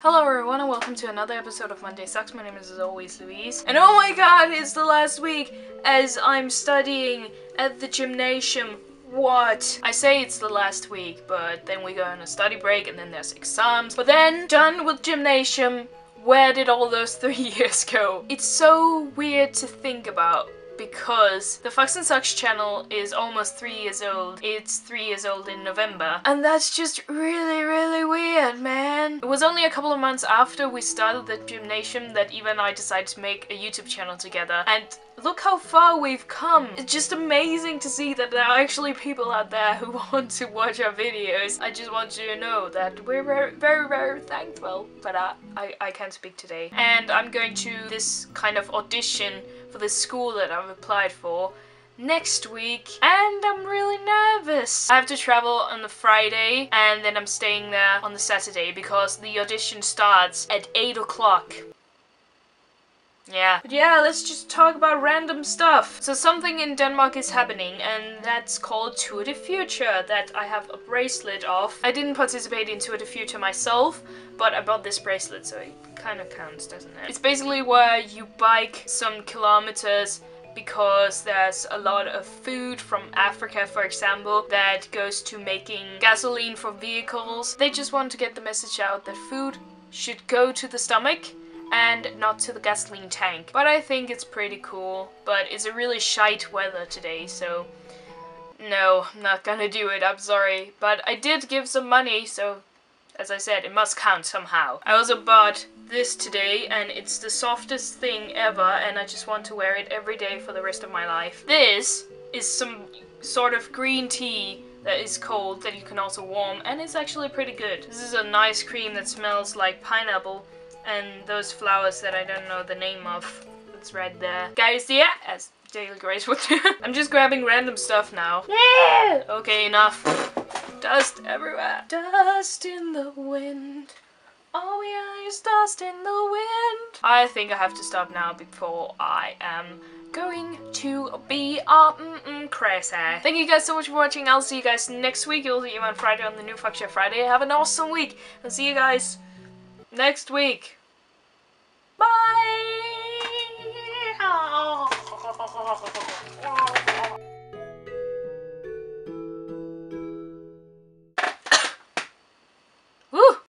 Hello everyone and welcome to another episode of Monday Sucks. My name is as always Louise. And oh my god, it's the last week as I'm studying at the gymnasium. What? I say it's the last week, but then we go on a study break and then there's exams. But then, done with gymnasium, where did all those three years go? It's so weird to think about because the Fox and Sox channel is almost three years old. It's three years old in November. And that's just really, really weird, man. It was only a couple of months after we started the gymnasium that Eva and I decided to make a YouTube channel together. And look how far we've come. It's just amazing to see that there are actually people out there who want to watch our videos. I just want you to know that we're very, very, very thankful. But I, I, I can't speak today. And I'm going to this kind of audition for the school that I've applied for next week and I'm really nervous. I have to travel on the Friday and then I'm staying there on the Saturday because the audition starts at 8 o'clock. Yeah. But yeah, let's just talk about random stuff. So something in Denmark is happening and that's called Tour de Future that I have a bracelet of. I didn't participate in Tour de Future myself, but I bought this bracelet so it kind of counts, doesn't it? It's basically where you bike some kilometers because there's a lot of food from Africa, for example, that goes to making gasoline for vehicles. They just want to get the message out that food should go to the stomach and not to the gasoline tank. But I think it's pretty cool. But it's a really shite weather today, so no, I'm not gonna do it, I'm sorry. But I did give some money, so as I said, it must count somehow. I also bought this today and it's the softest thing ever and I just want to wear it every day for the rest of my life. This is some sort of green tea that is cold that you can also warm and it's actually pretty good. This is a nice cream that smells like pineapple and those flowers that I don't know the name of. It's red there. Guys, yeah, as Daily Grace would do. I'm just grabbing random stuff now. Yeah! Okay, enough. Dust everywhere. Dust in the wind. Oh yeah, is dust in the wind. I think I have to stop now before I am going to be uh, mm -mm, crazy. Thank you guys so much for watching. I'll see you guys next week. You'll see you on Friday on the new Fuck Friday. Have an awesome week. I'll see you guys next week. Bye!